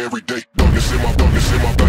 every day. Darkness in my darkness in my.